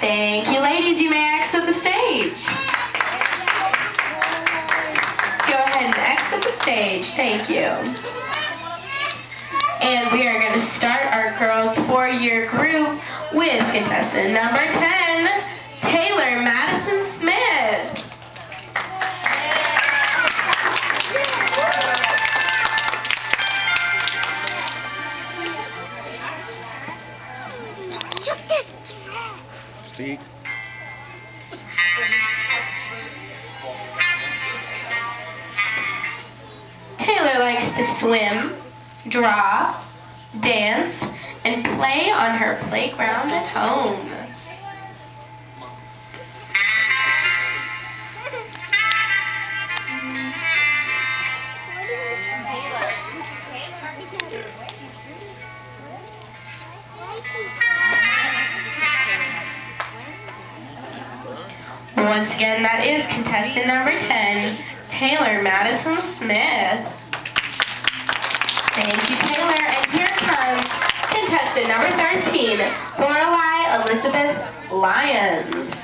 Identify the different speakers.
Speaker 1: Thank you, ladies. You may exit the stage. Go ahead and exit the stage. Thank you. And we are going to start our girls' four-year group with contestant number 10.
Speaker 2: Speak.
Speaker 1: Taylor likes to swim, draw, dance, and play on her playground at home. Once again, that is contestant number 10, Taylor Madison Smith. Thank you, Taylor. And here comes contestant number 13, Lorelei Elizabeth Lyons.